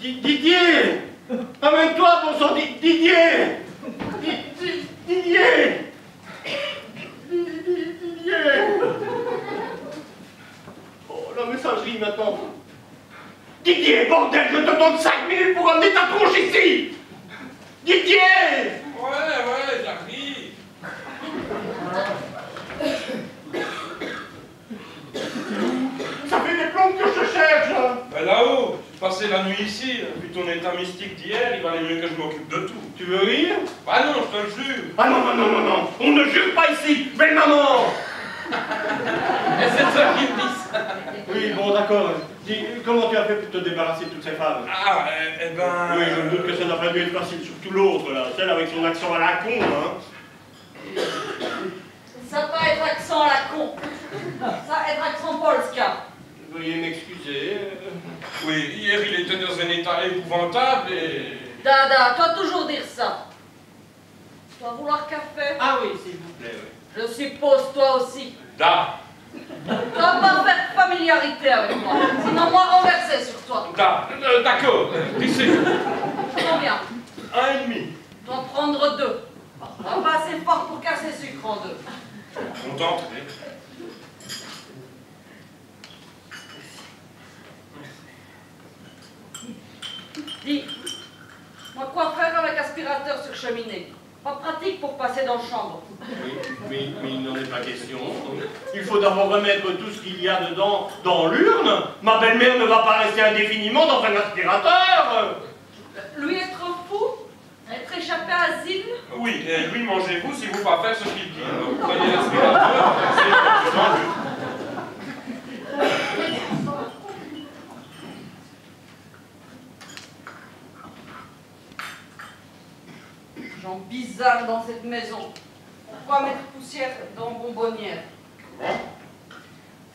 Didier! Amène-toi, bon sang, Didier! Didier! Didier! Oh, la messagerie maintenant. Didier, bordel, je te donne 5 minutes pour amener ta tronche ici! Didier! Ouais, ouais, j'arrive. Ça fait des plombes que je cherche. Ben, là-haut passer la nuit ici, vu ton état mystique d'hier, il valait mieux que je m'occupe de tout. Tu veux rire? Ah non, je te le jure. Ah non, non, non, non, non, on ne jure pas ici, belle maman Et c'est toi qui me Oui, bon, d'accord. Comment tu as fait pour te débarrasser de toutes ces femmes? Ah, eh, eh, ben... Oui, je me doute que ça n'a pas dû être facile, surtout l'autre, là, celle avec son accent à la con, hein. Ça va être accent à la con. Ça va être accent polska. Veuillez m'excuser. Oui, hier il était dans un état épouvantable et... Dada, toi toujours dire ça. Tu vas vouloir café? Ah oui, s'il vous plaît, oui. Je suppose toi aussi. Da. Tu vas pas faire familiarité avec moi, sinon moi renverser sur toi. Da, euh, d'accord, d'ici. Combien Un et demi. Tu vas prendre deux. Tu vas pas assez fort pour casser sucre en deux. Contente, oui. Dis, moi quoi faire avec aspirateur sur cheminée Pas pratique pour passer dans le chambre. Oui, mais, il n'en est pas question. Il faut d'abord remettre tout ce qu'il y a dedans dans l'urne. Ma belle-mère ne va pas rester indéfiniment dans un aspirateur. Lui être fou Être échappé à Zil Oui, lui mangez-vous si vous pas faire ce qu'il dit. Vous prenez l'aspirateur, gens bizarres dans cette maison. Pourquoi mettre poussière dans bonbonnière hein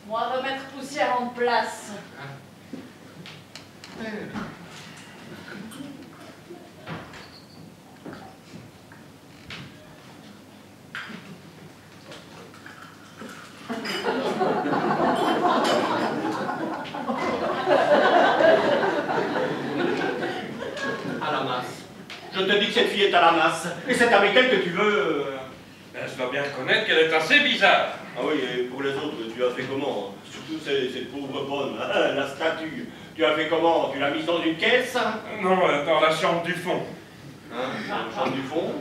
Moi, remettre poussière en place. Hein euh. Et c'est avec elle que tu veux... Euh, ben, je dois bien reconnaître qu'elle est assez bizarre. Ah oui, et pour les autres, tu as fait comment hein Surtout cette, pauvre bonne, hein, la statue. Tu as fait comment? Tu l'as mise dans une caisse? Non, euh, dans la chambre du fond. Hein dans la chambre du fond?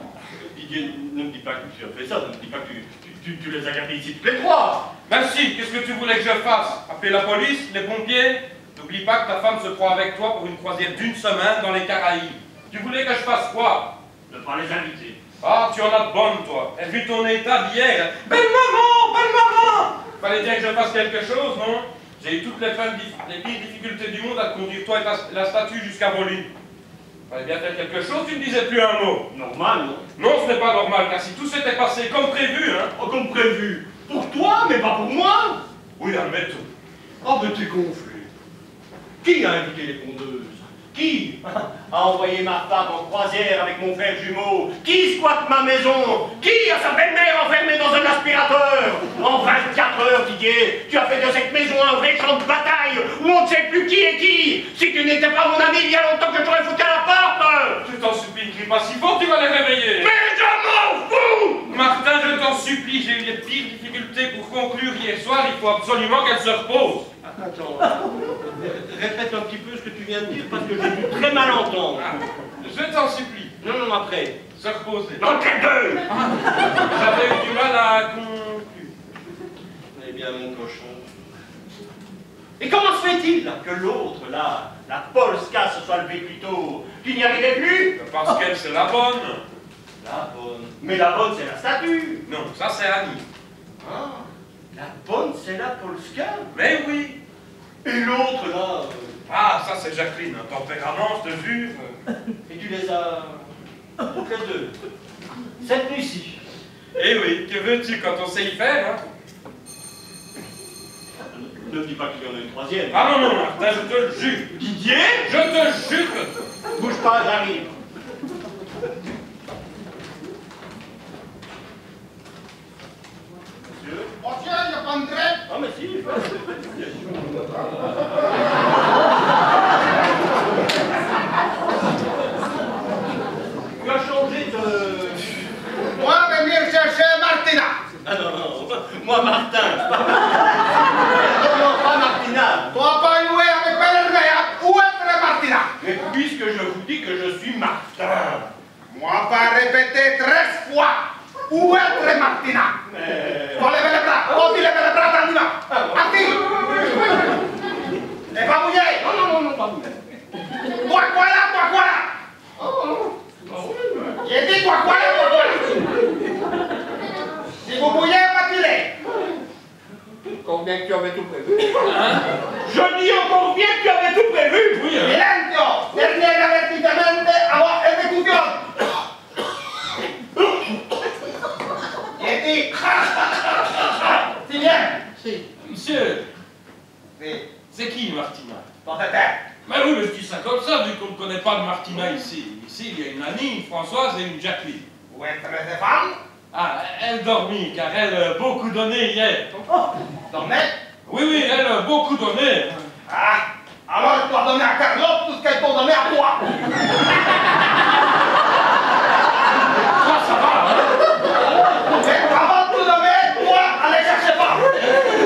Didier, ne me dis pas que tu as fait ça, ne me dis pas que tu, les as gardés ici les trois. Ben si, qu'est-ce que tu voulais que je fasse? Appeler la police, les pompiers? N'oublie pas que ta femme se prend avec toi pour une croisière d'une semaine dans les Caraïbes. Tu voulais que je fasse quoi? de pas les inviter. Ah, tu en as de bonnes, toi. Et vu ton état d'hier, belle maman, belle maman Fallait bien que je fasse quelque chose, non? J'ai eu toutes les, les pires difficultés du monde à conduire toi et la statue jusqu'à Bolivie. Fallait bien faire quelque chose, tu ne disais plus un mot. Normal, non? Non, ce n'est pas normal, car si tout s'était passé comme prévu, hein oh, Comme prévu Pour toi, mais pas pour moi Oui, admettons. Ah, oh, mais t'es confus. Qui a invité les pondeuses? Qui a envoyé ma femme en croisière avec mon frère jumeau? Qui squatte ma maison? Qui a sa belle-mère enfermée dans un aspirateur? En 24 heures, Didier, tu as fait de cette maison un vrai champ de bataille où on ne sait plus qui est qui. Si tu n'étais pas mon ami, il y a longtemps que j'aurais foutu à la porte. Je t'en supplie, crie pas si fort, tu vas les réveiller. Mais je m'en fous! Martin, je t'en supplie, j'ai eu des pires difficultés pour conclure hier soir, il faut absolument qu'elle se repose. Attends, euh, répète un petit peu ce que tu viens de dire parce que j'ai dû très mal entendre. Ah, je t'en supplie. Non, non, après. Se reposer. Non, t'es deux ah, J'avais eu du mal à conclure. Eh bien, mon cochon. Et comment se fait-il que l'autre, là, la Polska, se soit levée plus tôt Tu n'y arrivais plus? Parce qu'elle, c'est la bonne. La bonne. Mais la bonne, c'est la statue. Non, ça, c'est Annie. Ah, la bonne, c'est la Polska Mais oui et l'autre, là, euh, ah, ça c'est Jacqueline, un tempérament, je te. Et tu les as. toutes les deux. Cette nuit-ci. Eh oui, que veux-tu quand on sait y faire, hein? Ne dis pas qu'il y en a une troisième. Ah non, non, Martin, je te le jure. Didier? Je te jure Bouge pas, j'arrive. Oh pas de grève Ah mais si, Tu as changé de... Moi, venir chercher Martina. Ah non, non, moi Martin. non, non, pas Martina. Toi, pas jouer avec Pellermea. Où est Martina Mais puisque je vous dis que je suis Martin. Moi, pas répéter treize fois. Où est Martina Mais... Toi, levez les bras. Toi, levez les bras, Martina. Assis. Et pas bouger. Non, non, non, non, pas vous. Toi, quoi là, toi, quoi là J'ai dit, toi, quoi là, toi, quoi là Si vous bouillez, pas tirer. Combien que tu avais tout prévu Je dis encore bien que tu avais tout prévu Oui, hein. Silencio. J'ai dit. Si bien. Monsieur, Si. c'est qui Martina? Dans tête. Mais oui, mais je dis ça comme ça, vu qu'on ne connaît pas de Martina ici. Ici, il y a une Annie, une Françoise et une Jacqueline. Où est Stéphane Ah, elle dormit, car elle a beaucoup donné hier. Oui, oui, elle a beaucoup donné. Ah. Alors, tu dois donner à Carlotte tout ce qu'elle t'a donné à toi. Toi, ça va, hein Et avant de tout donner, toi, allez chercher pas.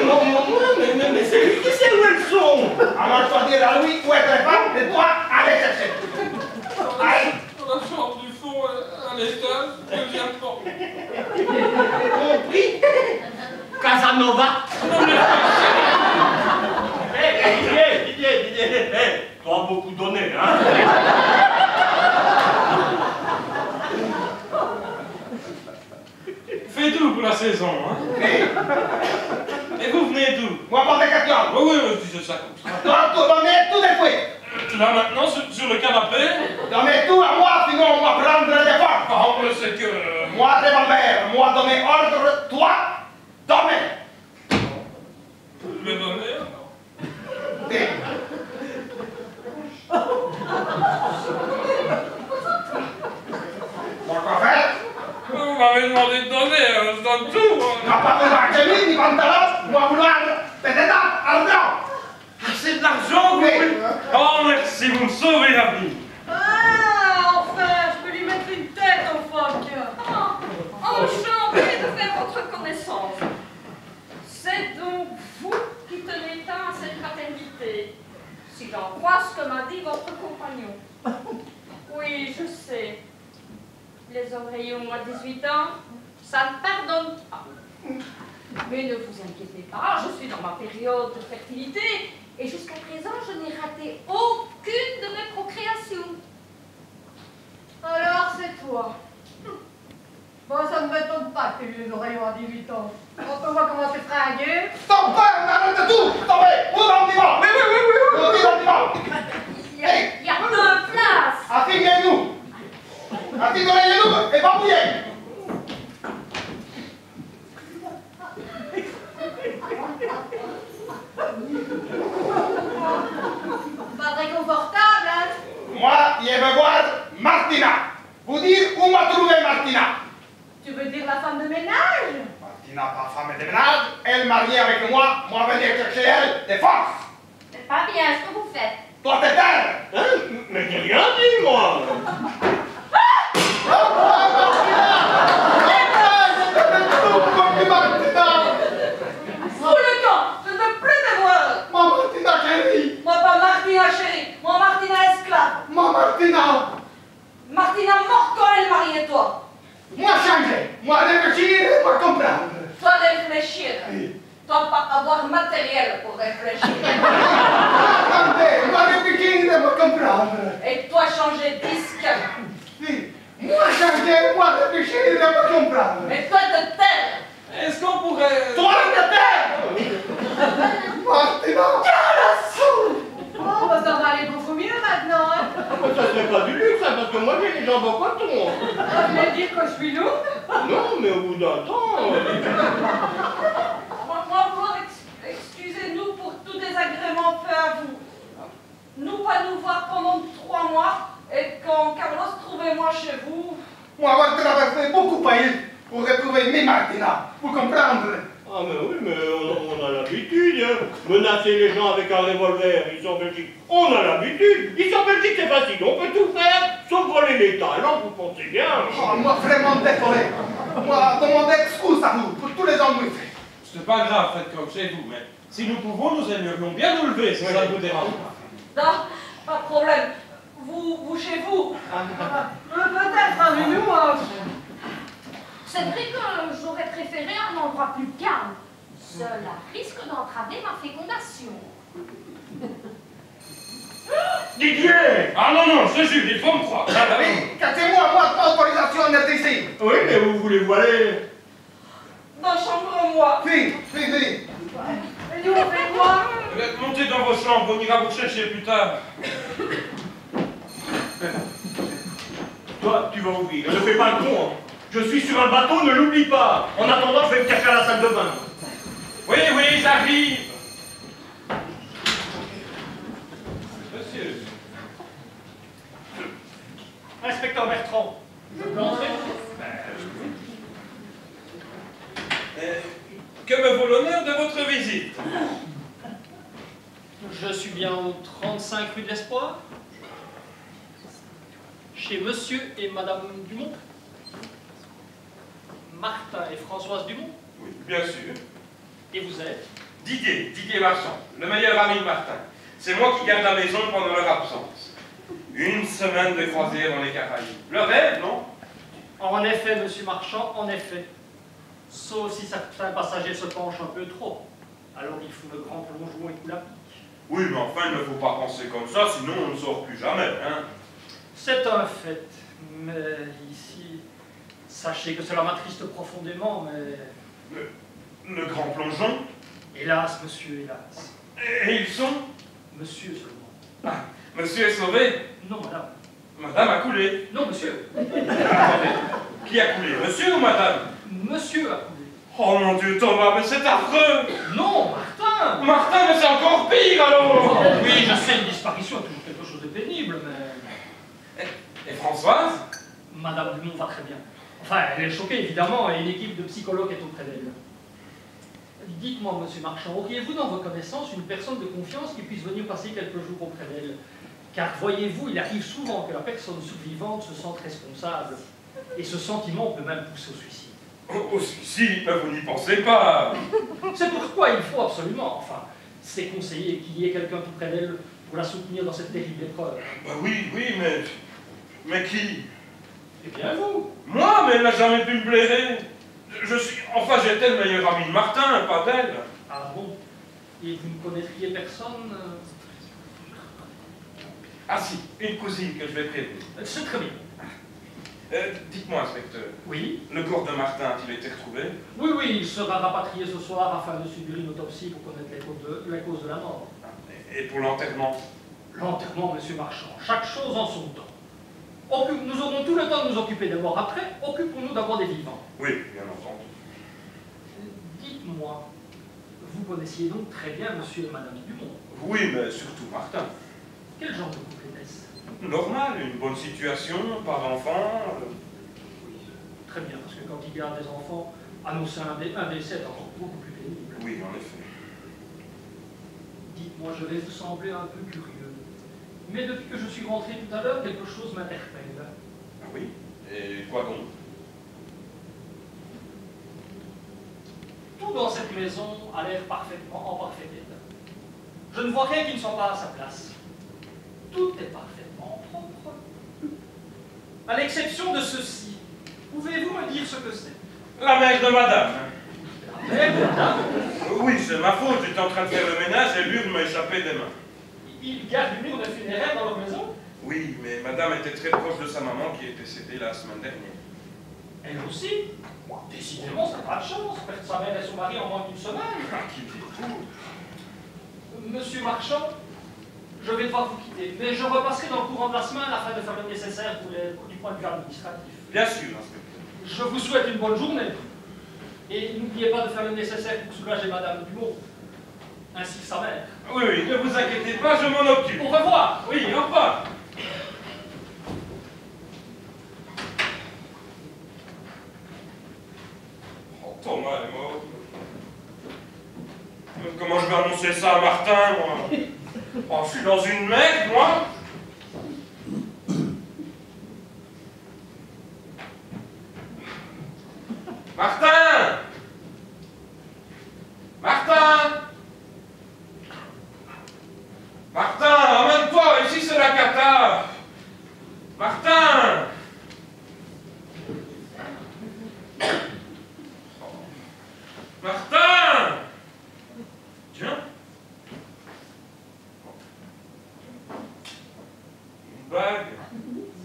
Non, non, mais, mais, mais c'est lui qui sait où elles sont Alors, je dois dire à lui où est Stéphane et toi, allez chercher. Allez. Dans la chambre du fond, à l'étage, deuxième Compris Casanova Hé, hé, Didier, Didier, Didier, hé, tu as beaucoup donné, hein Fait d'où pour la saison, hein Et vous venez d'où Moi, pas de questions. Oui, oui, oui, je disais ça comme ça. Tu dois tout donner tout de suite. Là, maintenant, sur, sur le canapé Donnez tout à moi, sinon on va prendre des forces. Oh, mais c'est que... euh, Moi, revolver, moi donner ordre, toi, donnez. Je vais donner. Si. Moi, quoi faire Vous m'avez demandé de donner, euh, je donne tout. Tu hein. Ni pantalon, moi vouloir peut-être argent. Ah, c'est de l'argent, Oui. Oh, merci, vous me sauvez la vie. Ah, enfin, je peux lui mettre une tête au phoque. Oh, enchanté de faire votre connaissance. C'est donc vous qui tenez tant à cette fraternité, si j'en crois ce que m'a dit votre compagnon. Oui, je sais. Les oreillons à 18 ans, ça ne pardonne pas. Mais ne vous inquiétez pas, je fertilité et jusqu'à présent, je n'ai raté aucune de mes procréations. Alors, c'est toi. Bon, ça ne m'étonne pas que tu aies les à 18 ans. Quand on voit comment tu fringues, Stop, arrête tout, dans le divan. Oui, oui, oui, oui, oui. Vous dans le divan. Il y a, il y a deux places. Assis les genoux. Assis dans les genoux et pas bouiller. pas très confortable, hein Moi, je veux voir Martina. Vous dire où m'a trouvé Martina. Tu veux dire la femme de ménage Martina, pas femme de ménage, elle mariée avec moi, moi venir chercher elle de force. C'est pas bien ce que vous faites. Toi, t'es terre. Hein Mais j'ai rien dit, moi Oh, oh, Martina. Martina, je te fais tout pour Martina. Fous le camp Je ne veux plus te voir Ma Martina chérie. Moi, pas Martina chérie, moi, Martina esclave. Ma Martina. Martina morte quand elle mariait toi. Moi changer. Moi réfléchir, moi comprendre. Toi réfléchir. Toi pas avoir matériel pour réfléchir. Attendez, moi réfléchir, moi comprendre. Et toi changer disque. Si. Moi changer, moi réfléchir, moi comprendre. Et toi te taire. Est-ce qu'on pourrait... Toi, te taire. Martina. Oh, bah ça mais ça serait pas du luxe, ça, parce que moi j'ai les jambes en coton. Ça veut dire que je suis lourde? Non, mais au bout d'un temps... Moi, moi, moi, ex- excusez-nous pour tout désagrément fait à vous. Nous pas nous voir pendant trois mois, et quand Carlos trouvait moi chez vous, Moi, avoir traversé beaucoup de pays pour retrouver mes Martina. Vous comprendre Ah mais oui, mais on, on a l'habitude, hein. Menacer les gens avec un revolver, ici en Belgique, on a l'habitude. Ici en Belgique, c'est facile, on peut tout faire, sauf voler les talents, vous pensez bien. Oh, moi, vraiment désolé. Moi, demandez excuse à vous pour tous les ennuis faits. C'est pas grave, faites comme chez vous, mais si nous pouvons, nous aimerions bien nous lever, si ça ne vous dérange pas. non, pas de problème. Vous, vous chez vous. Euh, Peut-être un nuage. C'est vrai que j'aurais préféré un endroit plus calme. Cela risque d'entraver ma fécondation. Didier Ah non, non, je te jure, il faut me croire. Ah, bah oui. Cassez-moi, moi, pas autorisation d'être ici. Oui, mais vous voulez voiler Dans chambre, moi. Oui, oui, oui. Et nous, on fait quoi Montez dans vos chambres, on ira vous chercher plus tard. Toi, tu vas ouvrir, ne fais pas le con. hein. Je suis sur un bateau, ne l'oublie pas. En attendant, je vais me cacher à la salle de bain. Oui, oui, j'arrive. Monsieur, Inspecteur Bertrand, je peux entrer que me vaut l'honneur de votre visite? Je suis bien au 35 rue de l'Espoir Chez monsieur et madame Dumont Martin et Françoise Dumont Oui, bien sûr. Et vous êtes Didier, Didier Marchand, le meilleur ami de Martin. C'est moi qui garde la maison pendant leur absence. Une semaine de croisière dans les Caraïbes. Le rêve, non? En effet, monsieur Marchand, en effet. Sauf si certains passagers se penchent un peu trop. Alors il faut le grand plongeon et coup la pique. Oui, mais enfin, il ne faut pas penser comme ça, sinon on ne sort plus jamais, hein. C'est un fait. Mais ici, sachez que cela m'attriste profondément, mais... Le grand plongeon, Hélas, monsieur, hélas. et ils sont? Monsieur seulement. Monsieur est sauvé, Non, madame. madame a coulé. Non, monsieur. Attendez, qui a coulé, monsieur ou madame? Monsieur a coulé. Oh mon Dieu, Thomas, mais c'est affreux Non, Martin Martin, mais c'est encore pire alors Oui, je sais, une disparition est toujours quelque chose de pénible, mais... Et Françoise Madame Dumont va très bien. Enfin, elle est choquée, évidemment, et une équipe de psychologues est auprès d'elle. Dites-moi, monsieur Marchand, auriez-vous dans vos connaissances une personne de confiance qui puisse venir passer quelques jours auprès d'elle? Car voyez-vous, il arrive souvent que la personne survivante se sente responsable, et ce sentiment peut même pousser au suicide. Au au suicide, mais vous n'y pensez pas C'est pourquoi il faut absolument, enfin, c'est conseillé qu'il y ait quelqu'un tout près d'elle pour la soutenir dans cette terrible épreuve. Bah oui, oui, mais... Mais qui? Eh bien vous Moi, mais elle n'a jamais pu me blairer. Je, suis... Enfin, j'étais le meilleur ami de Martin, pas d'elle. Ah bon? Et vous ne connaîtriez personne euh, Ah si, une cousine que je vais prévenir. C'est très bien. Euh, Dites-moi, inspecteur, Oui? Le corps de Martin a-t-il été retrouvé? Oui, oui, il sera rapatrié ce soir afin de subir une autopsie pour connaître les causes de, la cause de la mort. Et pour l'enterrement? L'enterrement, monsieur Marchand, chaque chose en son temps. Nous aurons tout le temps de nous occuper des morts après, occupons-nous d'abord des vivants. Oui, bien entendu. Dites-moi, vous connaissiez donc très bien monsieur et madame Dumont. Oui, mais surtout Martin. Quel genre de couple était-ce Normal, une bonne situation, pas d'enfant. euh, Très bien, parce que quand il garde des enfants, annoncer un, dé- un décès est encore beaucoup plus pénible. Oui, en effet. Dites-moi, je vais vous sembler un peu curieux. Mais depuis que je suis rentré tout à l'heure, quelque chose m'interpelle. Ah oui? Et quoi donc? Tout dans cette maison a l'air parfaitement en parfait état. Je ne vois rien qui ne soit pas à sa place. Tout est parfaitement propre. À l'exception de ceci. Pouvez-vous me dire ce que c'est? La mère de madame. La mère de madame, Oui, c'est ma faute, j'étais en train de faire le ménage et l'urne m'a échappé des mains. Ils gardent une urne funéraire dans leur maison Oui, mais madame était très proche de sa maman qui est décédée la semaine dernière. Elle aussi Décidément, ça n'a pas de chance. Perdre sa mère et son mari en moins d'une semaine. Ah, qui dit tout Monsieur Marchand, je vais devoir vous quitter, mais je repasserai dans le courant de la semaine afin de faire le nécessaire pour les, du point de vue administratif. Bien sûr, inspecteur. Je vous souhaite une bonne journée. Et n'oubliez pas de faire le nécessaire pour soulager Madame Dumont, ainsi que sa mère. Oui, oui, ne vous inquiétez pas, je m'en occupe. Au revoir Oui, au revoir. Oh, Thomas est mort. Comment je vais annoncer ça à Martin, moi? Oh, je suis dans une merde, moi Martin Martin, emmène-toi, ici c'est la cata Martin Martin Tiens Une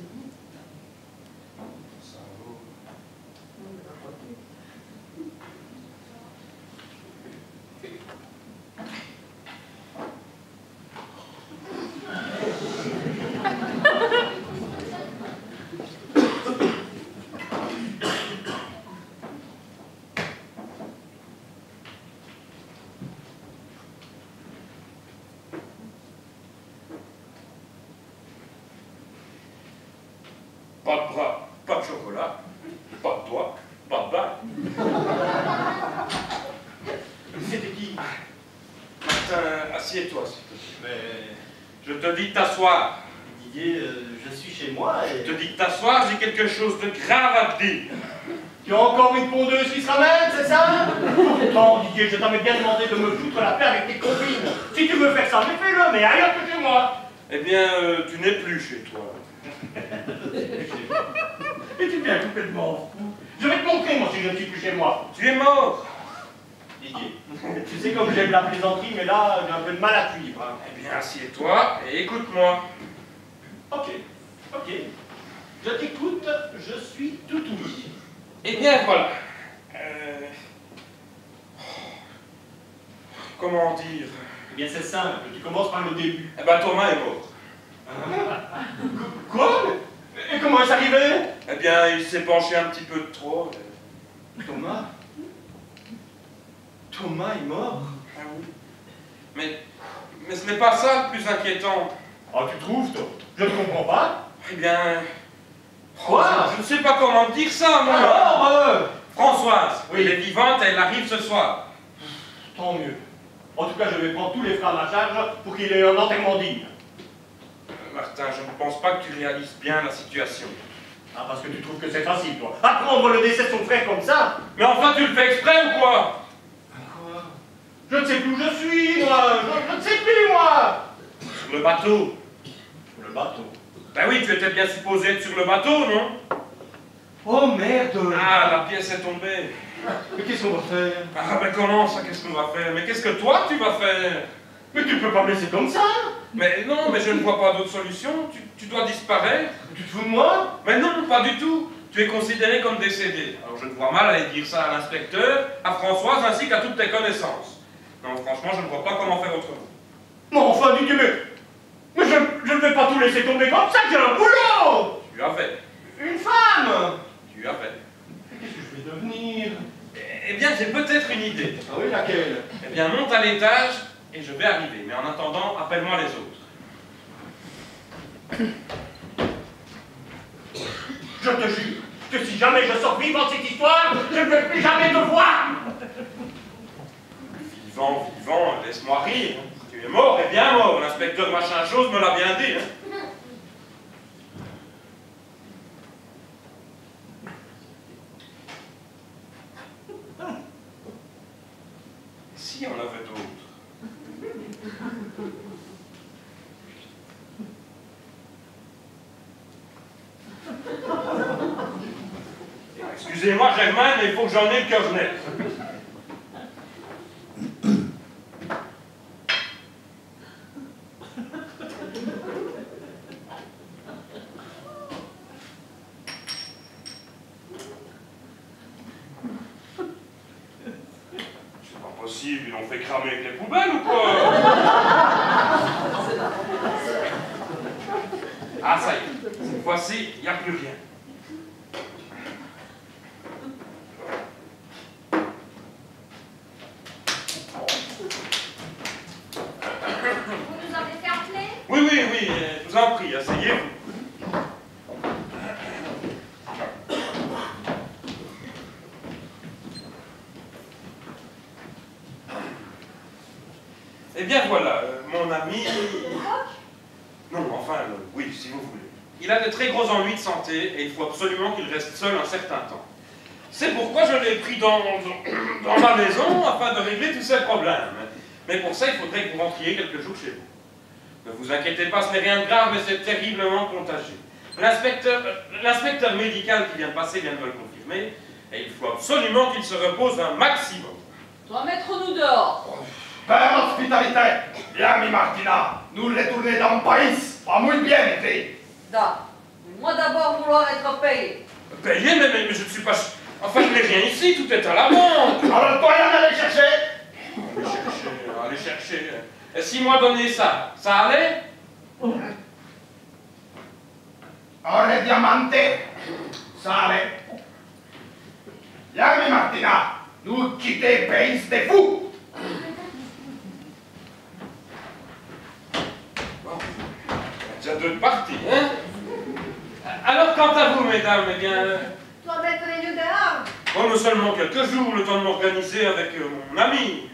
Pas de bras, pas de chocolat, pas de doigts, pas de bague. C'était qui Martin, assieds-toi, s'il te plaît. Mais Je te dis de t'asseoir. Didier, euh, je suis chez moi et... Je te dis de t'asseoir, j'ai quelque chose de grave à te dire. Tu as encore une pondeuse qui se ramène, c'est ça? Pourtant, Didier, je t'avais bien demandé de me foutre la paix avec tes copines. Si tu veux faire ça, mais fais-le, mais ailleurs que chez moi. Eh bien, euh, tu n'es plus chez toi. Et tu viens complètement fou. Je vais te montrer, moi, si je ne suis plus chez moi. Tu es mort. Didier, tu sais comme j'aime la plaisanterie, mais là, j'ai un peu de mal à suivre. hein. Eh bien, assieds-toi et écoute-moi. Ok, ok. Je t'écoute, je suis tout ouïe. Eh bien, voilà. Euh, Comment dire? Eh bien, c'est simple, tu commences par le début. Eh ben, Thomas est mort. Quoi? Et comment est-ce arrivé? Eh bien, il s'est penché un petit peu de trop. Thomas? Thomas est mort? Ah oui. Mais, mais ce n'est pas ça le plus inquiétant. Ah, tu trouves, toi? Je ne comprends pas. Eh bien... Quoi? Je ne sais pas comment dire ça, moi. Alors, euh, Françoise, Oui. elle est vivante, elle arrive ce soir. Tant mieux. En tout cas, je vais prendre tous les frais à ma charge pour qu'il ait un enterrement digne. Euh, Martin, je ne pense pas que tu réalises bien la situation. Ah, parce que tu trouves que c'est facile, toi. Apprendre le décès de son frère comme ça Mais enfin, tu le fais exprès ou quoi Quoi Je ne sais plus où je suis, moi je, je ne sais plus, moi Sur le bateau. Le bateau. Ben oui, tu étais bien supposé être sur le bateau, non Oh, merde Ah, la pièce est tombée. Mais qu'est-ce qu'on va faire Ah, ben comment ça, qu'est-ce qu'on va faire? Mais qu'est-ce que toi, tu vas faire? Mais tu peux pas me laisser comme ça Mais non, mais je ne vois pas d'autre solution. Tu, tu dois disparaître. Tu te fous de moi? Mais non, pas du tout. Tu es considéré comme décédé. Alors je ne vois mal aller dire ça à l'inspecteur, à Françoise ainsi qu'à toutes tes connaissances. Non, franchement, je ne vois pas comment faire autrement. Mais enfin, dis-tu, mais... Mais je, je ne vais pas tout laisser tomber comme ça, j'ai un boulot Tu as fait. Une femme Tu as fait. Qu'est-ce que je vais devenir? Eh bien, j'ai peut-être une idée. Ah oui, laquelle? Eh bien, monte à l'étage et je vais arriver. Mais en attendant, appelle-moi les autres. Je te jure que si jamais je sors vivant de cette histoire, je ne veux plus jamais te voir Vivant, vivant, laisse-moi rire. Tu es mort et bien mort. L'inspecteur machin chose me l'a bien dit. hein. Et Si on avait d'autres. Excusez-moi Germain, mais il faut que j'en ai le cœur net. C'est pas possible, ils l'ont fait cramer avec les poubelles ou quoi Oui, oui, euh, je vous en prie, asseyez-vous. Eh bien voilà, euh, mon ami... Non, enfin, euh, oui, si vous voulez. Il a de très gros ennuis de santé et il faut absolument qu'il reste seul un certain temps. C'est pourquoi je l'ai pris dans, ma maison afin de régler tous ces problèmes. Mais pour ça, il faudrait que vous rentriez quelques jours chez vous. Ne vous inquiétez pas, ce n'est rien de grave, mais c'est terriblement contagieux. L'inspecteur l'inspecteur médical qui vient de passer vient de me le confirmer, et il faut absolument qu'il se repose un maximum. Toi, mettre-nous dehors. Per hospitalité, l'ami Martina, nous les tourner dans le pays, pas muy bien été. Da. Moi d'abord vouloir être payé. Payé, mais, mais, mais je ne suis pas... Enfin, je n'ai rien ici, tout est à la vente. Alors toi, chercher? Allez chercher, allez chercher. Et si moi donnais ça, ça allait? Ore diamante, ça allait. L'ami Martina, nous quitter pays de fous. Bon, il y a déjà deux parties, hein? Alors, quant à vous, mesdames, eh bien... Toi, mettre les dehors. Bon, nous seulement quelques jours, le temps de m'organiser avec euh, mon ami.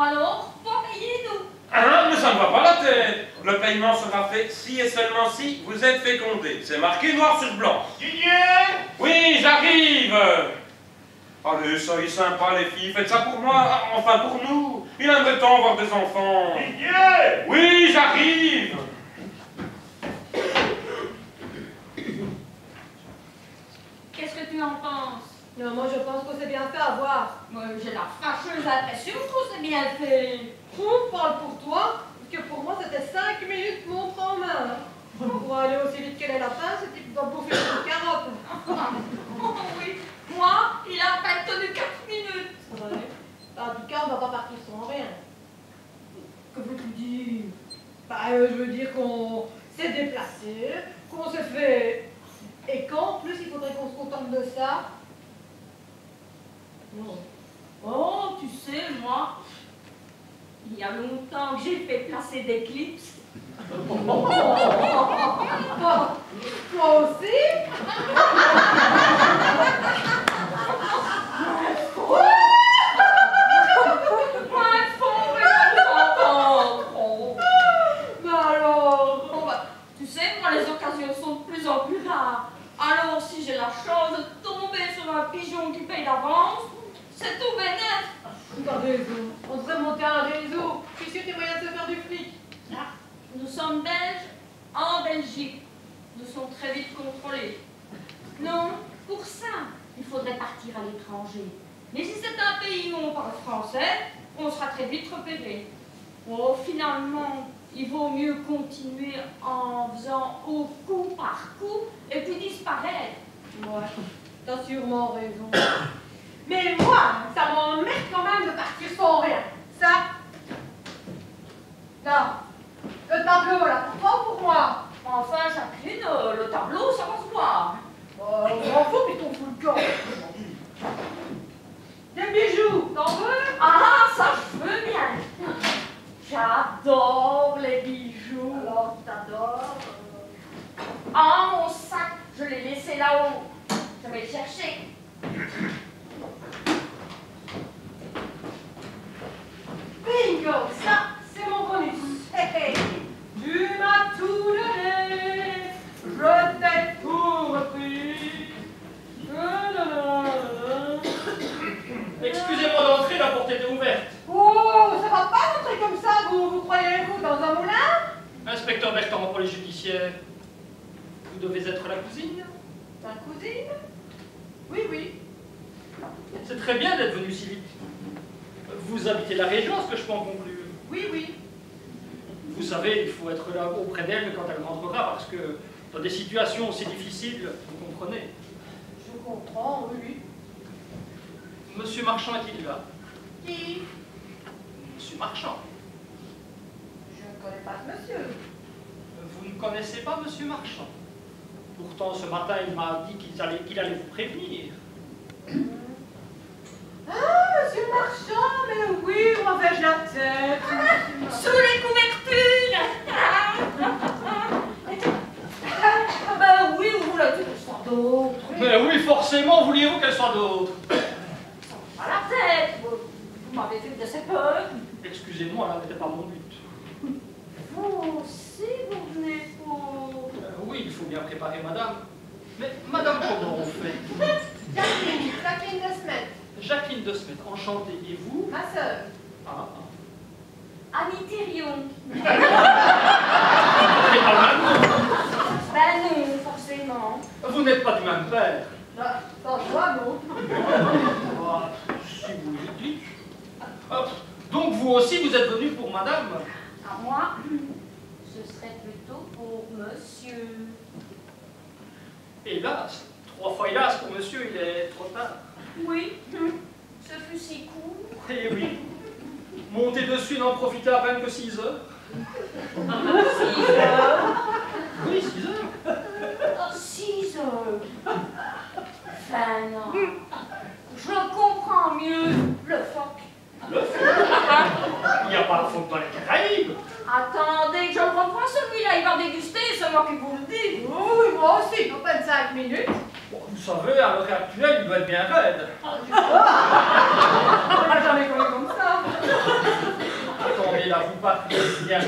Alors, pas payé nous. Hein, mais ça ne va pas la tête. Le paiement sera fait si et seulement si vous êtes fécondé. C'est marqué noir sur blanc. Didier Oui, j'arrive Allez, soyez sympa les filles, faites ça pour moi, Ah, enfin pour nous. Il aimerait tant avoir des enfants. Didier Oui, j'arrive Qu'est-ce que tu en penses Non, moi je pense que c'est bien fait à voir. Moi, j'ai la fâcheuse impression que c'est bien fait. Trouve, parle pour toi, parce que pour moi c'était 5 minutes montre en main. Pour aller aussi vite que les lapins, ce type doit bouffer une carotte. Oh oui, moi, il a à peine tenu 4 minutes. Ouais. En tout cas, on va pas partir sans rien. Que veux-tu dire? Bah, euh, je veux dire qu'on s'est déplacé, qu'on s'est fait. Et qu'en plus, il faudrait qu'on se contente de ça. Non. Oh, tu sais, moi, il y a longtemps que j'ai fait placer des clips. Toi, toi aussi? Ouais, faut, mais je m'entends trop. Alors Bon, tu sais, moi, les occasions sont de plus en plus rares. Alors, si j'ai la chance de tomber sur un pigeon qui paye d'avance, c'est tout raison. On devrait monter un réseau. Je suis sûr qu'il y a moyen de se faire du fric. Ah, Nous sommes belges en Belgique. Nous sommes très vite contrôlés. Non, pour ça, il faudrait partir à l'étranger. Mais si c'est un pays où on parle français, on sera très vite repéré. Oh, finalement, il vaut mieux continuer en faisant au coup par coup et puis disparaître. Ouais, t'as sûrement raison. Mais moi, ça m'emmerde quand même de partir sans rien. Ça. Là. Le tableau, là, ou pour moi Enfin, Jacqueline, euh, le tableau, ça va se voir. Oh, on m'en fout, mais ton fout le camp. Des bijoux, t'en veux? Ah, ça, je veux bien. J'adore les bijoux. Alors, t'adores. euh, Ah, mon sac, je l'ai laissé là-haut. Je vais le chercher. Bingo, ça, c'est mon bonus. Hé, hé. Tu m'as tout donné, je t'ai tout repris. Excusez-moi d'entrer, la porte était ouverte. Oh, ça va pas rentrer comme ça, vous, vous croyez vous dans un moulin? Inspecteur Bertrand pour les judiciaires. Vous devez être la cousine Ta cousine? C'est très bien d'être venu si vite. Vous habitez la région, ce que je peux en conclure? Oui, oui. Vous savez, il faut être là auprès d'elle quand elle rentrera, parce que dans des situations aussi difficiles, vous comprenez. Je comprends, oui, oui. Monsieur Marchand est-il là? Qui? Monsieur Marchand. Je ne connais pas ce monsieur. Vous ne connaissez pas Monsieur Marchand? Pourtant, ce matin, il m'a dit qu'il allait, qu'il allait vous prévenir. Ah, monsieur Marchand, mais oui, revêche la tête? Sous les couvertures. ah, ben oui, vous voulez qu'elle soit d'autres. Oui. Mais oui, forcément, vouliez-vous qu'elle soit d'autres. À la tête, vous, m'avez vu de ces peurs. Excusez-moi, là, n'était pas mon but. Vous aussi, vous venez pour... Euh, oui, il faut bien préparer madame. Mais madame, comment on fait? De. Jacqueline de Smet, enchantée. Et vous ma sœur. Ah, Annie Thérion. C'est pas le même nom. Ben non, forcément. Vous n'êtes pas du même père. Ah, Sans toi, non. Ah, si vous le dites. Ah, donc vous aussi, vous êtes venu pour madame À moi, ce serait plutôt pour monsieur. Hélas, trois fois hélas pour monsieur, il est trop tard. Oui, ce fut si court. Eh oui. Monter dessus n'en profiter à peine que 6 heures. Six heures. Oui, 6 heures. Oh, Six heures. Enfin non. Je comprends mieux le phoque. Le feu. Il n'y a pas de faute dans les Caraïbes. Attendez que je revoie celui-là, il va déguster, c'est moi qui vous le dis. Oui, moi aussi, à peine 5 minutes. Vous savez, à l'heure actuelle, il doit être bien raide. On n'a jamais connu comme ça. Attendez, là, vous parlez bien de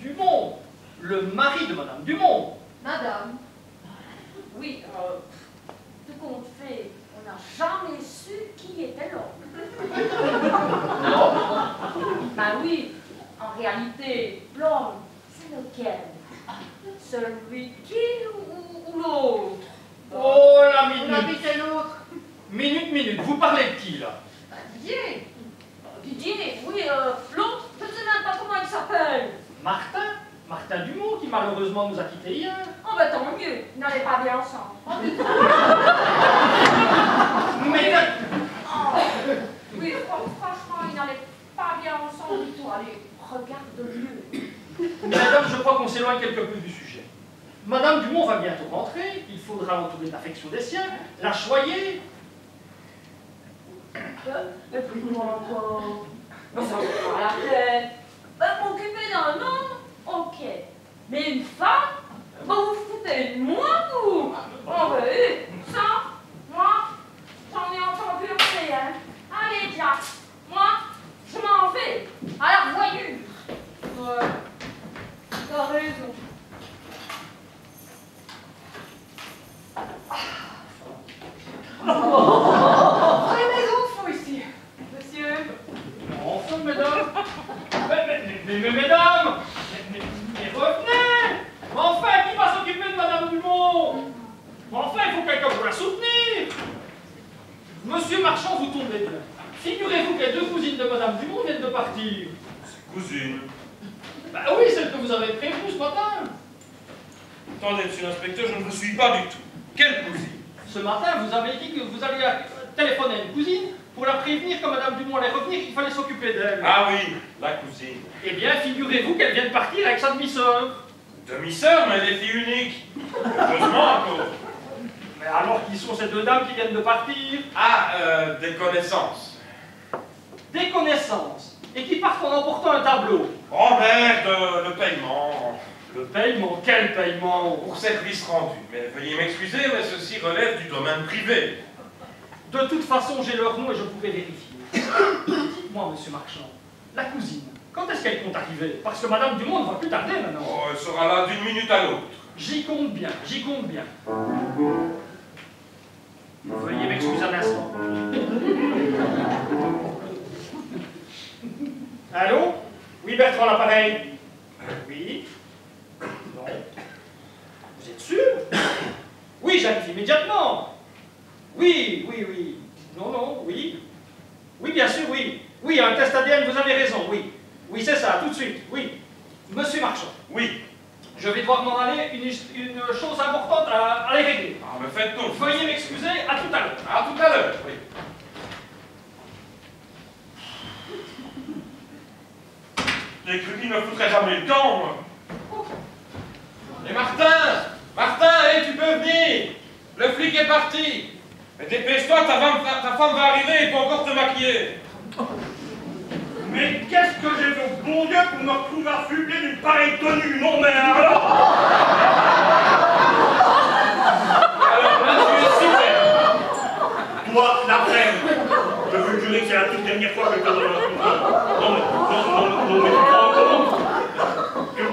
Dumont, le mari de Madame Dumont. Madame, Oui, euh, tout compte fait, on n'a jamais su qui était l'homme. Ben oui, en réalité, l'homme, c'est lequel? Celui qui ou, ou l'autre? Oh, la on a minute. l'autre. Minute, minute, vous parlez de qui, là? Didier. Didier, oui, euh, l'autre, je ne sais même pas comment il s'appelle. Martin? Martin Dumont, qui malheureusement nous a quittés hier. Oh ben tant mieux, ils n'allaient pas bien ensemble. Mais Oh, oui, fran- franchement, ils n'allaient pas bien ensemble du tout. Allez, regarde mieux. Madame, je crois qu'on s'éloigne quelque peu du sujet. Madame Dumont va bientôt rentrer, il faudra l'entourer d'affection des siens, la choyer. Et puis moi encore. Mais ça me la tête. Ben, m'occuper d'un homme, ok. Mais une femme Ben, vous vous foutez de moi, vous Oh, ben, ça, moi, j'en ai entendu assez, hein. Allez, Jack, moi, je m'en vais. À la voyure. Ouais. T'as raison. On est des enfants ici. Monsieur. Enfin, mesdames mais, mais, mesdames mais, revenez Enfin, qui va s'occuper de Madame Dumont? Enfin, il faut quelqu'un pour la soutenir Monsieur Marchand, vous tombez bien. Figurez-vous que les deux cousines de Madame Dumont viennent de partir. Cousine. Bah oui, celle que vous avez prévenue ce matin. Attendez, monsieur l'inspecteur, je ne vous suis pas du tout. Quelle cousine? Ce matin, vous avez dit que vous alliez téléphoner à une cousine pour la prévenir que Madame Dumont allait revenir, qu'il fallait s'occuper d'elle. Ah oui, la cousine. Eh bien, figurez-vous qu'elle vient de partir avec sa demi-sœur. Demi-sœur, mais elle est fille unique. Heureusement encore. Mais alors, qui sont ces deux dames qui viennent de partir? Ah, euh, des connaissances. Des connaissances. Et qui partent en emportant un tableau. Oh merde, euh, le paiement. Le paiement, quel paiement Pour service rendu. Mais veuillez m'excuser, mais ceci relève du domaine privé. De toute façon, j'ai leur nom et je pourrai vérifier. Dites-moi, monsieur Marchand, la cousine, quand est-ce qu'elle compte arriver? Parce que Madame Dumont ne va plus tarder maintenant. Oh, elle sera là d'une minute à l'autre. J'y compte bien, j'y compte bien. Veuillez m'excuser un instant. Allô? Oui, Bertrand, l'appareil. Oui Non Vous êtes sûr Oui, j'arrive immédiatement. Oui, oui, oui. Non, non, oui. Oui, bien sûr, oui. Oui, un test ADN, vous avez raison, oui. Oui, c'est ça, tout de suite, oui. Monsieur Marchand, Oui. je vais devoir m'en aller, une, une chose importante à, les régler. Ah, mais faites donc. Veuillez m'excuser, à tout à l'heure. À tout à l'heure. Oui. J'ai cru qu'il ne foutrait jamais le temps, moi. Et Martin Martin, allez, tu peux venir Le flic est parti Mais dépêche-toi, ta femme, ta, femme va arriver, il faut encore te maquiller Mais qu'est-ce que j'ai donc bon Dieu pour me retrouver affublé d'une pareille tenue Non mais alors Toi, la reine Je veux jurer que c'est la toute dernière fois que je te donne un coup. Non, mais.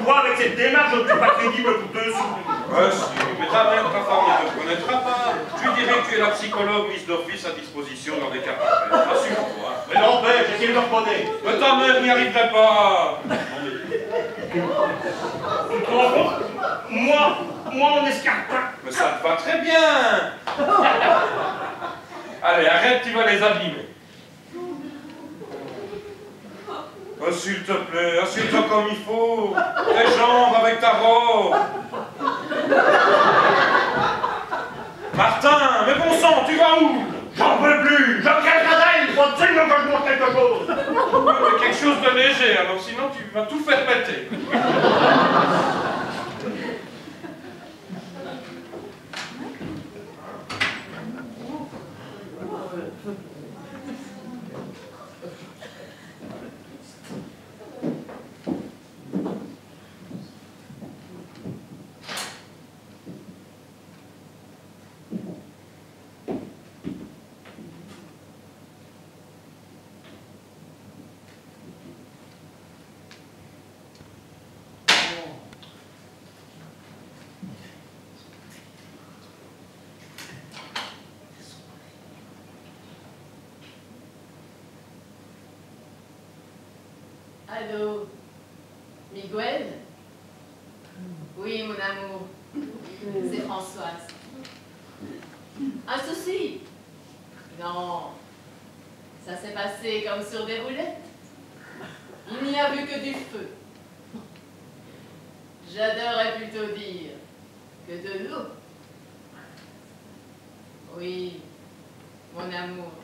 Toi, avec cette démarche, je ne suis pas crédible pour deux sous. Ouais, si, mais ta mère, ta femme ne te connaîtra pas. Tu dirais que tu es la psychologue mise d'office à disposition dans des cas pareils. Assure-toi. Mais n'empêche, j'essaie de me reconnaître. Mais ta mère n'y arriverait pas. Tu te rends compte? Moi, moi, mon escarpin. Mais ça te va très bien. Allez, arrête, tu vas les abîmer. Oh, s'il te plaît, assieds-toi comme il faut. Tes jambes avec ta robe. Martin, mais bon sang, tu vas où? J'en peux plus. Je crève la dalle. Faut absolument que je montre quelque chose. Oui, mais quelque chose de léger, alors sinon tu vas tout faire péter. Allô Miguel? Oui, mon amour. C'est Françoise. Un souci Non. Ça s'est passé comme sur des roulettes. Il n'y a vu que du feu. J'adorerais plutôt dire que de l'eau. Oui, mon amour.